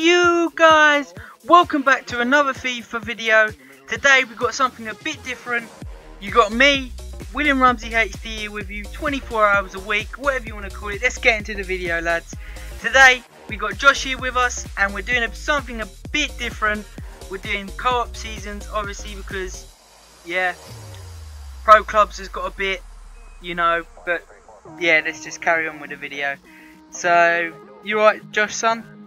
you guys? Welcome back to another FIFA video. Today we've got something a bit different. You got me, William Rumsey HD with you 24 hours a week, whatever you want to call it. Let's get into the video lads. Today we got Josh here with us and we're doing something a bit different. We're doing co-op seasons obviously because yeah, pro clubs has got a bit, you know, but yeah, let's just carry on with the video. So, you right, Josh, son?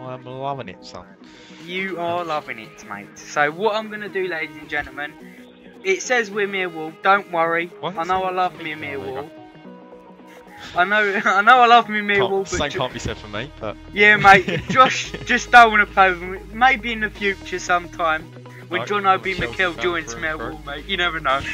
I'm loving it, son. You are loving it, mate. So, what I'm going to do, ladies and gentlemen, it says we're Millwall. Don't worry. What? I know I love me Millwall. I know, I know I love me Millwall, Can't, same but can't be said for me, but yeah, mate. Josh just don't want to play with me. Maybe in the future, sometime when John Obi Mikel joins Millwall, mate. You never know.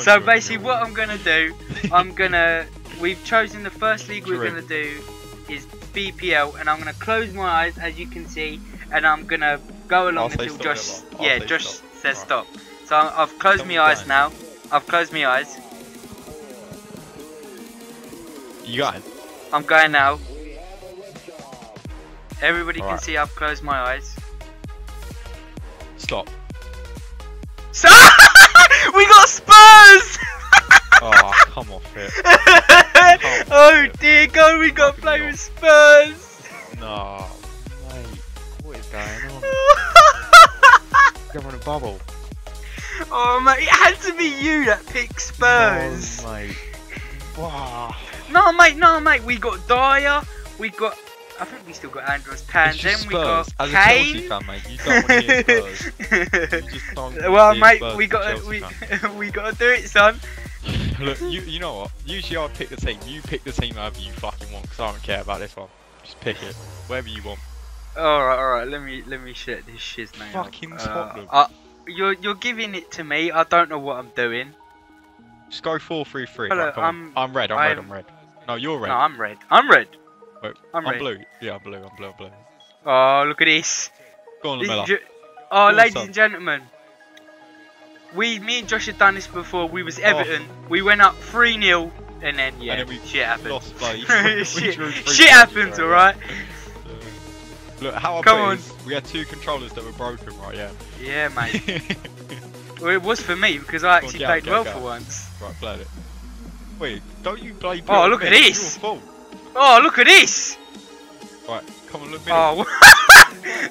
So basically, what I'm gonna do, I'm gonna. We've chosen the first league we're gonna do is BPL, and I'm gonna close my eyes, as you can see, and I'm gonna go along I'll until Josh. yeah, say Josh stop. says Right. stop. So I've closed my eyes now. I've closed my eyes. you got it. I'm going now. Everybody can Alright. see I've closed my eyes. Stop. So we got Spurs. Oh, come off it. oh dear God, we got to play with Spurs. No, mate. What is going on? You're in a bubble. oh mate, it had to be you that picked Spurs. No, mate. Wow. No, mate, no, mate. We got Dier. We got. I think we still got Andros It's Townsend. just We got Spurs. As a Chelsea Kane. fan, mate, you don't want to hear Spurs. You just don't well, mate, Spurs we got Chelsea we we got to do it, son. Look, you you know what? Usually I'd pick the team. You pick the team however you fucking want, because I don't care about this one. Just pick it, whatever you want. All right, all right. Let me let me shut this shiz name. Fucking Uh, Tottenham. uh, you're you're giving it to me. I don't know what I'm doing. Just go four three three. Hello, Right. I'm- I'm red. I'm I red. I'm red. No, you're red. No, I'm red. I'm red. Wait, I'm I'm, red. blue. Yeah, I'm blue. I'm blue. I'm blue. Oh, look at this. Go on, Lamela. oh, ladies and gentlemen, we, me and Josh had done this before. We was Oh. Everton. We went up three 0 and then yeah, then we shit happened. Lost we shit, shit happens, alright. yeah. Look, how I Come on. is, we had two controllers that were broken, right? Yeah. Yeah, mate. well, it was for me because I Go on, actually out, played well out, for once. right, play it. Wait, don't you play? Oh, look at this. Oh, look at this! Right, come on, look me. Oh,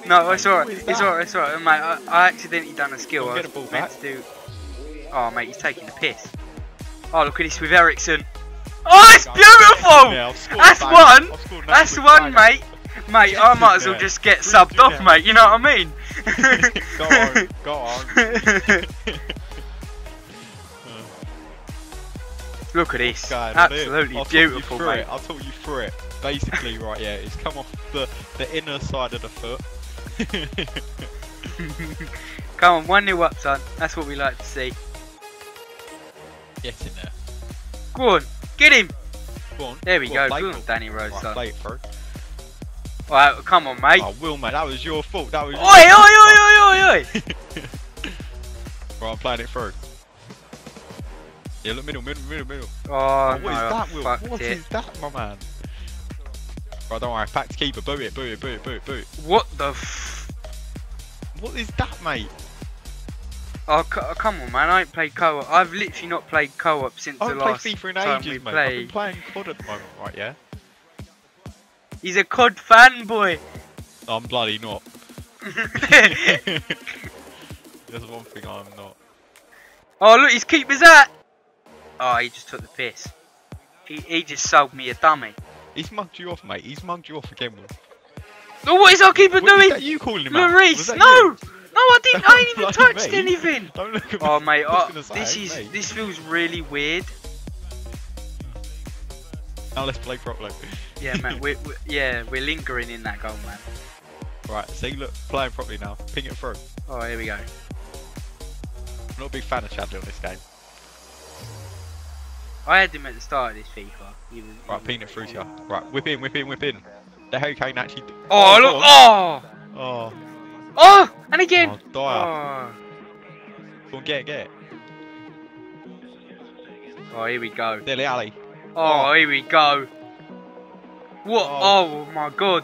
no, it's alright. It's alright. It's alright, mate. I, I accidentally done a skill. Go I was get the ball meant back. to do. Oh, mate, he's taking the piss. Oh, look at this with Eriksen. Oh, it's beautiful! That's one. I've scored an That's one, mate. Mate, I might as well just get subbed off, mate. You know what I mean? go on, go on. Look at this. Here. Absolutely beautiful, mate. It. I'll talk you through it. Basically, right, yeah, it's come off the the inner side of the foot. Come on, 1 new up, son. That's what we like to see. Get in there. Go on, get him. Go on. There we go. go. Good on, Danny Rose, Right, son. play it through. Alright, come on, mate. Oh, Will, mate, that was your fault. That was. Oi, oi, oi, oi, oi, oi. right, I'm playing it through. Yeah, look, middle, middle, middle, middle. Oh, Oh, what no, is that, Will? What it. is that, my man? Right, don't worry. Back to keeper. Boot it, boot it, boot it, boot it, boot it. What the f... What is that, mate? Oh, c- oh, come on, man. I ain't played co-op. I've literally not played co-op since the played last FIFA in time ages, we mate. I've been played. playing COD at the moment, right? Yeah. He's a COD fanboy. I'm bloody not. There's one thing I'm not. oh, look, his keeper's at. Oh, he just took the piss. He, he just sold me a dummy. He's mugged you off, mate. He's mugged you off again, Will. Oh, what is our keeper What, was doing? that you calling him out? Maurice, that no! you? No, I didn't. I ain't even Bloody touched me. anything. Don't look at. Oh, mate, oh, say, this is mate. this feels really weird. Now let's play properly. Yeah, man. We're, we're yeah, we're lingering in that goal, man. right, see, look, playing properly now. Ping it through. Oh, here we go. I'm not a big fan of Chadli on this game. I had him at the start of this FIFA. He was, he Right, peanut ping it through to you. Right, whip in, whip in, whip in. The Hurricane actually. Oh, go look! Oh, oh, Oh, oh, and again. oh, Dier. Oh, Go on, get it, get it. oh, here we go. Dele Alli. Oh, oh, here we go. What? Oh. Oh, my god.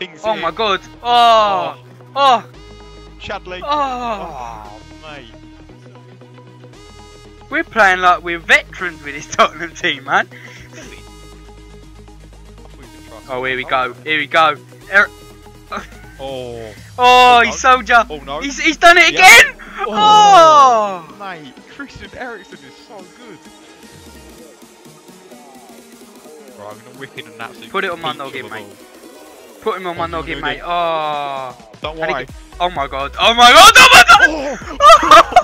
Pings Oh in. my god. Oh. oh. Oh. Chadli. Oh. Oh, mate. We're playing like we're veterans with this Tottenham team, man. Really? I thought he was gonna try Oh, here we go. Here we go. Er- Oh. Oh, he's soldier. Oh no. He's, he's done it Yeah. again. Oh. Mate, Christian Eriksen is so good. Right, I'm gonna whip in an absolute. Put it on my noggin, mate. Put him on my Oh, you noggin, mate. it. Oh. Don't worry. Oh my god. Oh my god. Oh my god. Oh,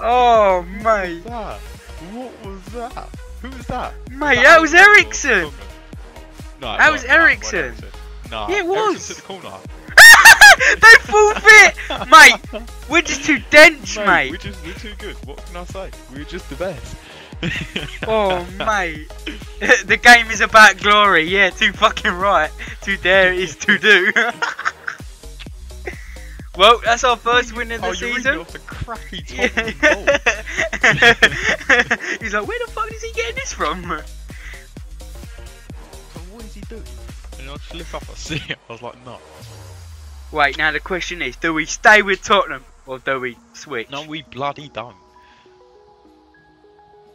oh mate. mate. That? What was that? Who was that? Mate, that was Eriksen. No, That no, was no, it wasn't Eriksen. Eriksen. No, Yeah, it was. Eriksen to the corner. they full fit, mate. We're just too dense, Mate, mate. We're just we're too good. What can I say? We're just the best. Oh mate, the game is about glory. Yeah, too fucking right. To dare is to do. Well, that's our first win of the oh, you're season. off the crappy Yeah. Goal. He's like, where the fuck is he getting this from? So what is he doing? And I just look up, I see it. I was like, no. Wait, now the question is, do we stay with Tottenham or do we switch? No, we bloody don't.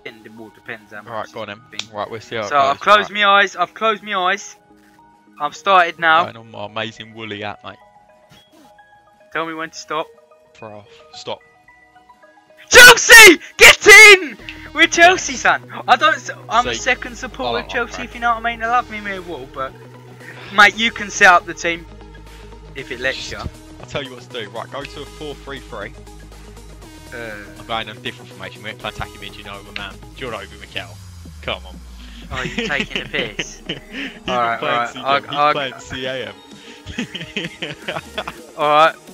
It all depends how much. Alright, go on then. Right, we'll see how it So goes. I've closed right. my eyes. I've closed my eyes. I've started now. Going on my amazing woolly hat, mate. Tell me when to stop. For off. Stop. Chelsea, get in! We're Chelsea, son. I don't. I'm a second supporter of oh, Chelsea, if you know what I mean. I love me Millwall, but mate, you can set up the team if it lets you. I'll tell you what to do. Right, go to a 4-3-3. Uh, I'm going on a different formation. We're playing attacking mid, you know, man. You're over Mikel. Come on. oh, you taking a piss? Alright, alright, He's playing CAM. All right,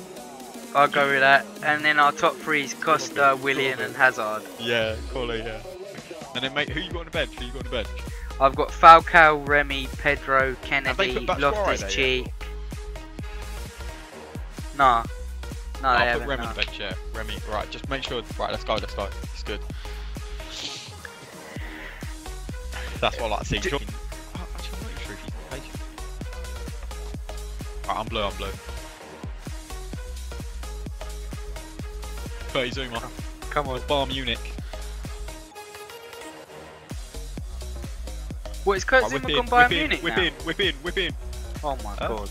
I'll go with that. And then our top three is Costa, Willian, and Hazard. yeah, call it, yeah. And then, mate, who you got on the bench? Who you got on the bench? I've got Falcao, Remy, Pedro, Kennedy, Loftus Cheek. Nah, no, they I'll put. Remy on the bench, yeah. Remy, right, just make sure. Right, let's go, let's go. It's good. That's what I like to see. D- Jo- actually, I'm not sure if he's patient. Right, I'm blue, I'm blue. 30 Zouma. Come on. Bar Munich. What is Kurt Right, Zouma gone in, by whip in, Munich whip now? in, whip in, whip in. Oh my Huh? god.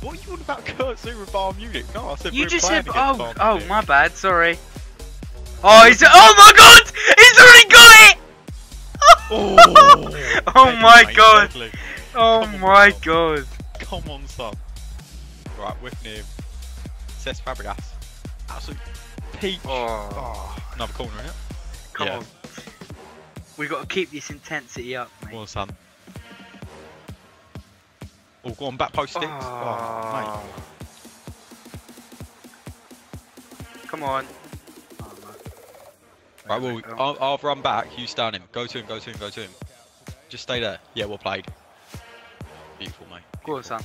What are you on about Kurt Zouma Bar Munich? No, I said You just said, oh, oh, my bad, sorry. Oh, he's, oh my god! He's already got it! Oh, Oh my mate, God. deadly. Oh Come my Tom. god. Come on, son. Right, whipping him. Says Fabregas. Absolute peach. Oh, Oh, another corner, innit? come yeah. on. We've got to keep this intensity up, mate. on, son. Oh, go on, back post sticks. Oh, Oh. Come on. Oh, no. Right, well, Oh. I'll, I'll run back. You stand him. Go to him, go to him, go to him. Just stay there. Yeah, well played. Beautiful, mate. Go on, son.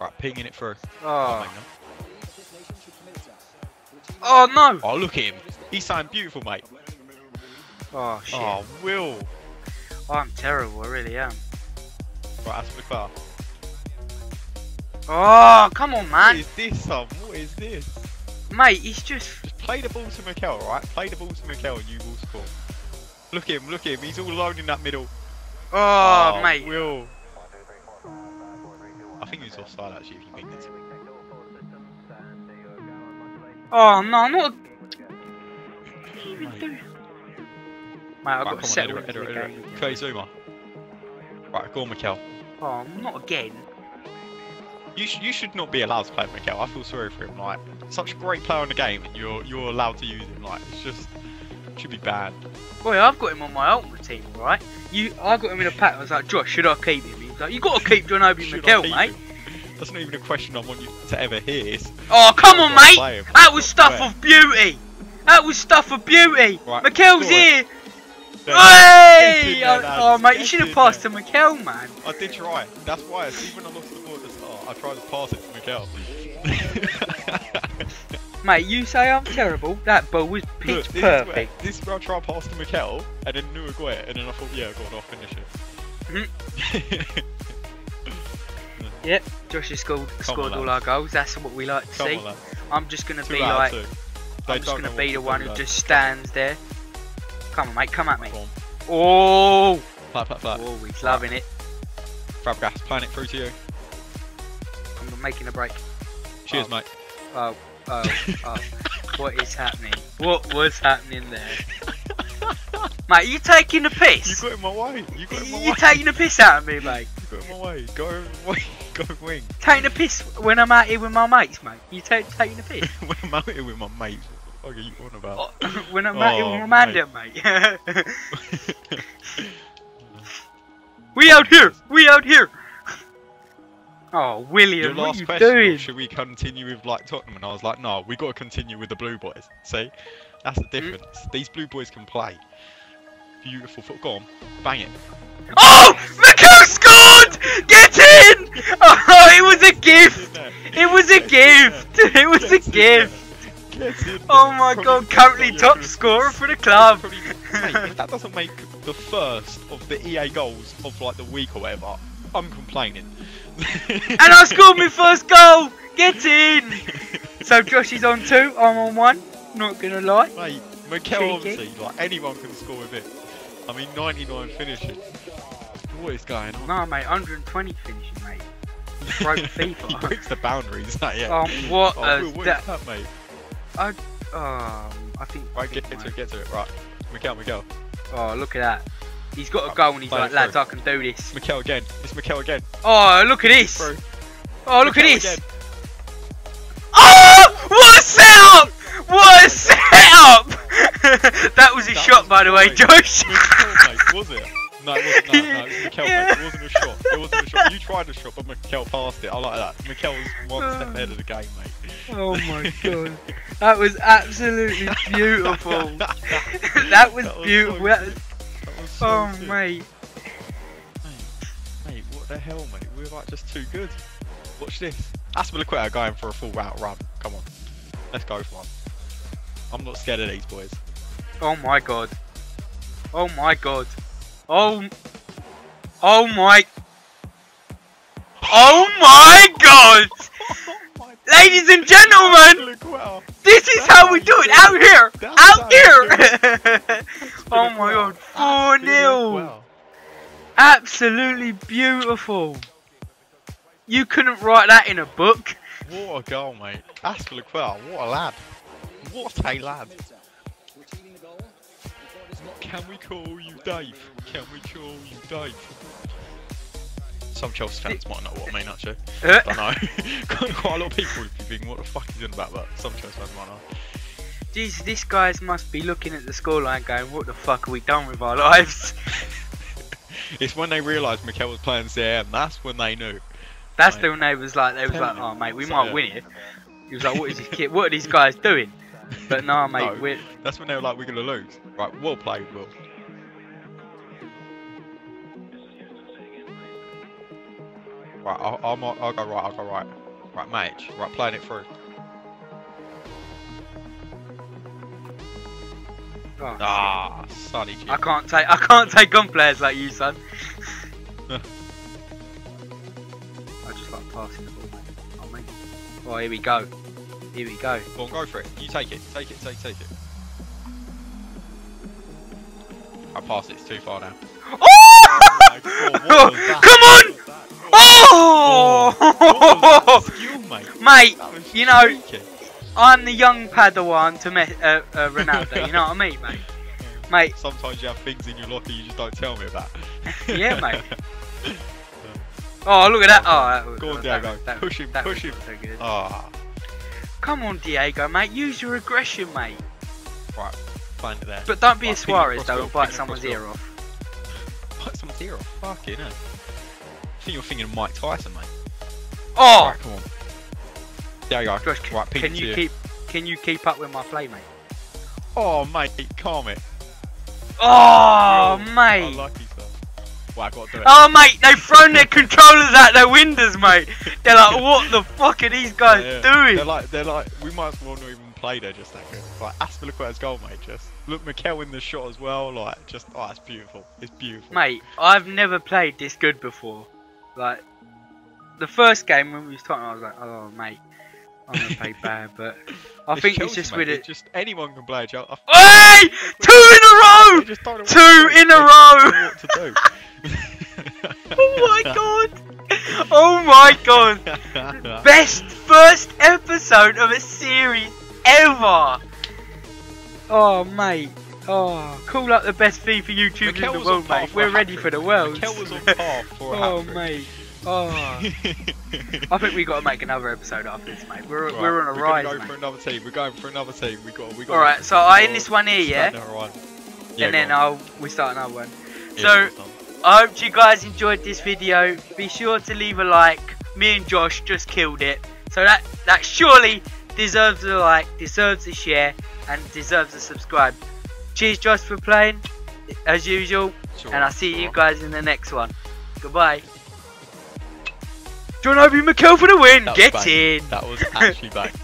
Right, pinging it through. Oh, Oh, mate, no. Oh no! oh look at him. He's saying beautiful, mate. Oh shit. Oh, Will. I'm terrible, I really am. Right, that's McFar. Oh, come on, What man. is this, son? What is this? Mate, he's just. Just play the ball to Mikel, right? Play the ball to Mikel and you will score. Look at him, look at him. He's all alone in that middle. Oh, oh, mate. Will. I think he's offside actually if you think it. Oh no, not. Mate. I've got Right, on, settle into the game. Edward. Zouma. Right, go on, Mikel. Oh, not again. You, sh- you should not be allowed to play Mikel. I feel sorry for him. Like, such a great player in the game, and you're you're allowed to use him. Like, it's just should be banned. Boy, I've got him on my ultimate team, alright? You, I got him in a pack. I was like, Josh, should I keep him? He was like, you got to keep John Obi Mikel, mate. him? That's not even a question I want you to ever hear. Oh, come on, mate. him. That was stuff of beauty. That was stuff of beauty. Right, Mikel's here. Hey! There, Oh, lads. mate, you should have passed to. Mikel, man. I did try. That's why. When I lost the ball at the start, I tried to pass it to Mikel. Mate, you say I'm terrible. That ball was Look, pitch this is where- perfect. This is where I tried to pass to Mikel, and then knew Aguirre, and then I thought, yeah, go on, I'll finish it. Mhm. Yep, Josh has scored, scored all our goals. That's what we like to Come see. on. I'm just gonna Two be like. I'm just gonna be the one who just stands there. Come on, mate, come at me. Come. Oh, Flat, flat, flat. oh, he's loving it. Fabregas, playing it through to you. I'm making a break. Cheers, Oh. mate. Oh, oh, oh. what is happening? What was happening there? Mate, you taking the piss? You got in my way. You got in my You way. taking the piss out of me, mate? You got in my way. Go away. Go wing. Taking the piss when I'm out here with my mates, mate. You take taking the piss? when I'm out here with my mates, what the fuck are you on about? Oh, when I'm out here Oh, with my man, mate. we out here. We out here. Oh, Your William, what last you question doing? should we continue with like Tottenham? And I was like, no, we got to continue with the Blue Boys. See, that's Mm. the difference. These Blue Boys can play. Beautiful foot. Go on, bang it. Oh, Mikel scored! Get in! Oh, it was a gift. Get in there. It was a gift. It was a gift. there. Get in Oh my god, currently top scorer for the club. Mate, if that doesn't make the first of the EA goals of like the week or whatever, I'm complaining. And I scored my first goal. Get in. So Josh is on two. I'm on one. Not gonna lie. Mate, Mikel obviously, like anyone can score with it. I mean, 99 finishing. What is going on? No, mate, 120 finishing, mate. Broke he FIFA. breaks the boundaries, that yeah. Um, what oh, a Will, what that, mate? I, um, I think. I Right, think get to it, get to it. Right, Mikel, Mikel. Oh, look at that. He's got a goal and he's like, lads. I can do this. Mikel again. It's Mikel again. Oh, look at this. Through. Oh, look at this. again. Oh, what a setup! What a setup! that was a That shot, was by the way. Josh. Mikel, mate, was it? No, it wasn't. No, no, it was Mikel, Yeah. mate. It wasn't a shot. It wasn't a shot. You tried a shot, but Mikel passed it. I like that. Mikel was one step ahead of the game, mate. Oh my god. That was absolutely beautiful. that was was beautiful. That was- That was so oh, good. mate. Mate, mate, what the hell, mate? We're like just too good. Watch this. Azpilicueta going for a full route run. Come on. Let's go for one. I'm not scared of these boys. Oh my god. Oh my god. Oh. Oh my. Oh my god! Ladies and gentlemen, this is how we do it out here! Out here! oh my god, 4 0! Azpilicueta. Absolutely beautiful. You couldn't write that in a book. What a goal, mate. Azpilicueta, what a lad. What a lad. Can we call you Dave? Can we call you Dave? Some Chelsea fans might not know what I mean, actually. I don't know. Quite a lot of people would be thinking, what the fuck is on about that? Some Chelsea fans might know. Jeez, these guys must be looking at the scoreline going, what the fuck are we done with our lives? It's when they realised Mikel was playing CM, that's when they knew. That's the when they was like, they was like, oh mate, we might win it. He was like, what is this kid? What are these guys doing? But no, mate, No. we're That's when they were like, we're going to lose. Right, well played, Will. Right, I'll, I'll, I'll go right, I'll go right. Right, mate. Right, playing it through. oh, Ah, sunny G. I can't take I can't take gun players like you, son. I just like passing the ball, mate. Oh, mate. Oh, here we go. Here we go. Go on, go for it. You take it, take it, take, it, take it. I passed it, it's too far now. Oh! God, what? Come on! What was that? Oh! What was that skill, mate? Mate, you know- freaky. I'm the young Padawan to me- uh, uh, Ronaldo. you know what I mean, mate? Mate, Sometimes you have things in your locker you just don't tell me about. Yeah, mate. oh look at that! Oh, that was, Go on, that, Diego. Push him, push him. So good. Come on, Diego, mate. Use your aggression, mate. right. Find it there. But don't be Right, a Suarez though bite someone's ear off. Bite someone's ear off. Fucking hell. I think you're thinking of Mike Tyson, mate. Oh, Right, come on. There you go. Josh, c- right, can you keep can you keep up with my play, mate? Oh, mate, calm it. Oh, Oh, mate. Well, I got to do it. Oh, mate, they've thrown their controllers out their windows, mate. They're like, what the fuck are these guys Yeah, doing? They're like, they're like, we might as well not even play there just like that good. Like, Azpilicueta's goal, mate, just. Look, Mikel in the shot as well, like, just, oh, it's beautiful. It's beautiful. Mate, I've never played this good before. Like, the first game when we was talking, I was like, oh mate, I'm gonna play bad, but I think Chelsea, it's just mate, with it's it. Just anyone can play Chelsea. Hey! Two in a row! They just don't what Two in a row! My god! Best first episode of a series ever! Oh mate. Oh, call up the best FIFA YouTube in the world, mate. We're ready for the world. Mikel was on par for oh mate. Oh. I think we got to make another episode after this, mate. We're, Right, we're on a ride. we're rise, gonna go for another team. We're going for another team. We got. We got. Alright, so I end this one here, yeah? Yeah, and then on. I'll we start another one. Yeah, so- go on, Tom. I hope you guys enjoyed this video. Be sure to leave a like. Me and Josh just killed it. So that that surely deserves a like, deserves a share, and deserves a subscribe. Cheers Josh for playing, as usual, Sure, and I'll see you guys in the next one. Goodbye. John Obi Mikel for the win. Get bang. in. That was actually back.